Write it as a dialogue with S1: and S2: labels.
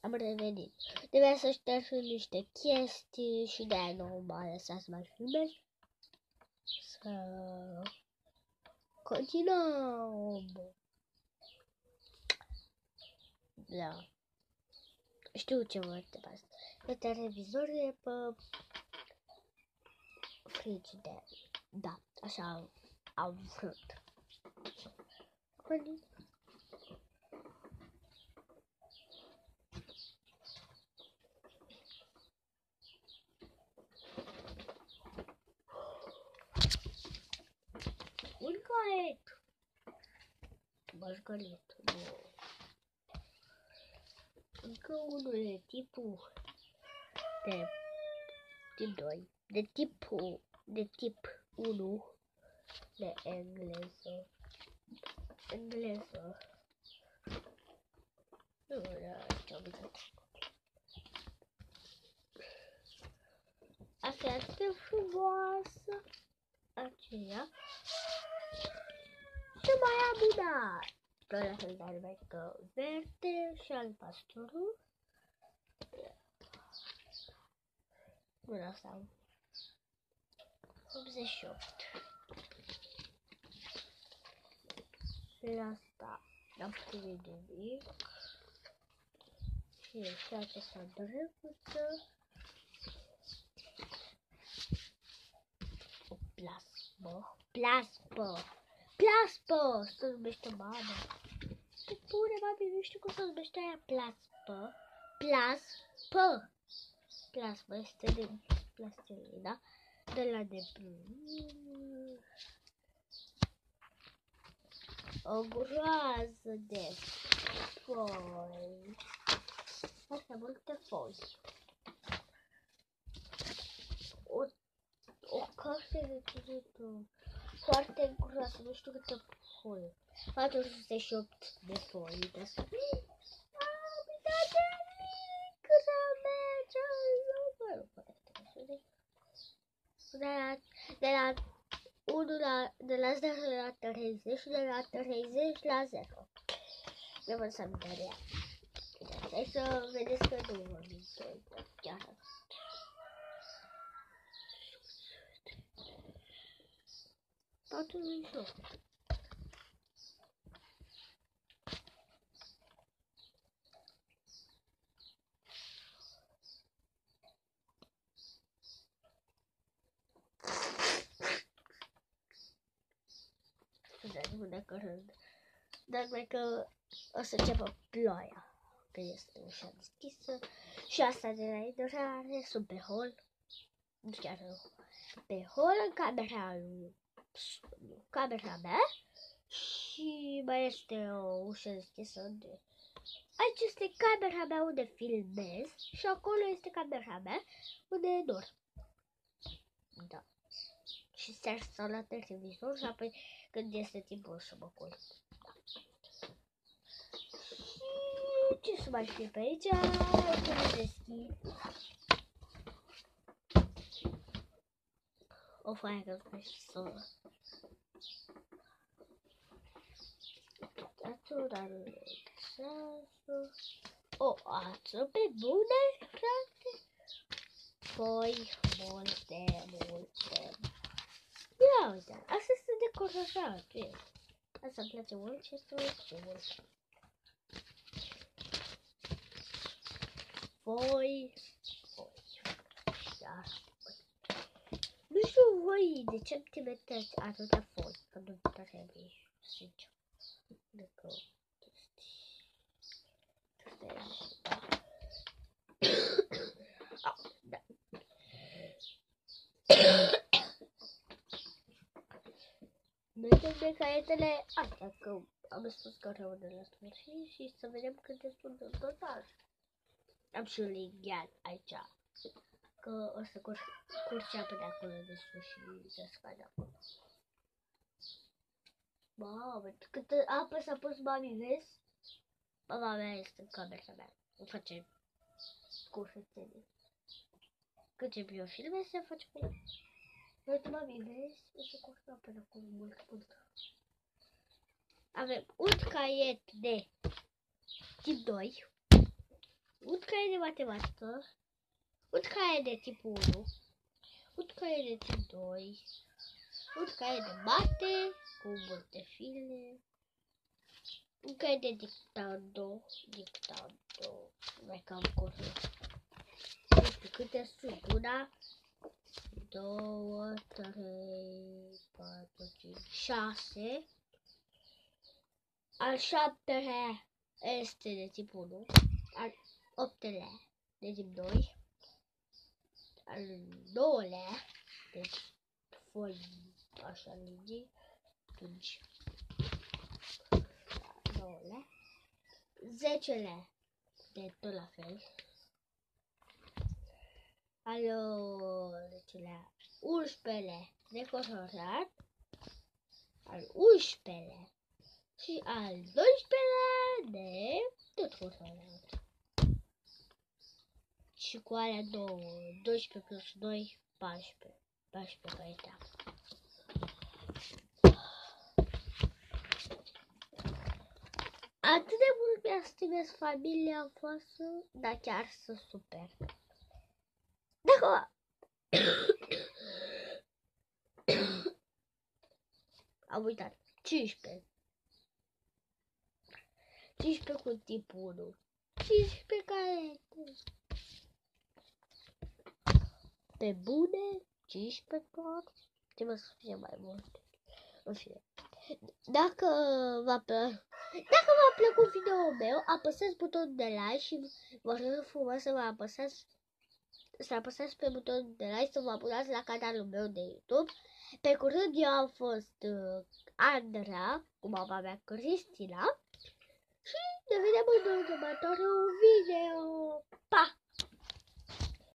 S1: Am revenit. Trebuia să șterg niște chestii și de aia nu m-a lăsat să mai filmez. Să continuăm. Da. Știu ce vă trebuie asta. Pe televizor e pe frigider. Da, așa am vrut. Un caiet. Bășgălit. Încă unul de tipul de tip 2. De tipul de tip 1 de engleză. Engleză. Nu, da, ce-am uitat. Asta e atât de frumoasă. Aceea. Și mai am una. Doar la fel de albecă verde și albastru. Bun, asta am. 88. Și asta n-am primit nimic. Și și acesta drăguță. O plasmă. Plasmă. Plasmă! Se numește mamă. Ce pune, mami, nu știu cum se numește aia plasmă. Plasmă. Plasmă este de plastilina. De la de o groază de foi. Asta multe foi. O, o carte de citit foarte groasă, nu știu câte foi. 468 de foi. De asta. Ah, uitați mică să merge. De la, de la 1 la, de la 0 la 30 și de la 30 la 0. Nu vă să ea. Hai să vedeți că nu vă minte chiar. Totul mișto. de curând. Dar mai că o să înceapă ploaia, că este ușa deschisă. Și asta de la intrare sunt pe hol. Nu chiar pe hol în camera camera mea și mai este o ușă deschisă unde Aici este camera mea unde filmez și acolo este camera mea unde dorm. Da. Și se la televizor și apoi când este timpul să mă culc. Și ce să mai fie pe aici? Să ne deschid. O foaie că nu să... Datorare o ață pe bune, frate. Poi multe, multe. Ia uite, asta este decorată. Asta îmi place mult și este mult mult. Voi, voi, da. Nu știu voi de ce te meteți atâta foi, că nu trebuie, sincer. Dacă Noi de caietele astea, că am spus că rămâne la sfârșit și să vedem câte sunt în total. Am și un lighean aici, că o să cur curge apă de acolo de sus și să scade acolo. Mamă, câtă apă s-a pus mami, vezi? Mama mea este în camera mea, îmi face curățenie. Cât ce biofilme se face cu ea. Uite, mami, vezi? Uite cum stau până acolo mult, mult. Avem un caiet de tip 2. un caiet de matematică, un caiet de tip 1, un caiet de tip 2, un caiet de mate cu multe file, un caiet de dictando, dictando, mai cam corect. Nu știu câte sunt, una, două, trei, patru, cinci, șase. Al șaptelea este de tip 1, al optelea de tip 2, al nouălea, deci foi așa linii, atunci. Nouălea, zecelea de tot la fel, al zecelea, unsprelea de colorat, al unsprelea și al 12-lea de tot colorat. Și cu alea două, 12 plus 2, 14. 14 caitea. Atât de mult mi-a stimes familia am fost, dar chiar să super. Dacă am uitat. 15. 15 cu tip 1. 15 care pe bune, 15 clar. Trebuie să fie mai mult. În fine. Dacă v-a plăcut, dacă v-a plăcut videoul meu, apăsați butonul de like și vă rog frumos să vă apăsați să apăsați pe butonul de like să vă abonați la canalul meu de YouTube. Pe curând eu am fost uh, Andra cu mama mea Cristina și ne vedem în următorul video.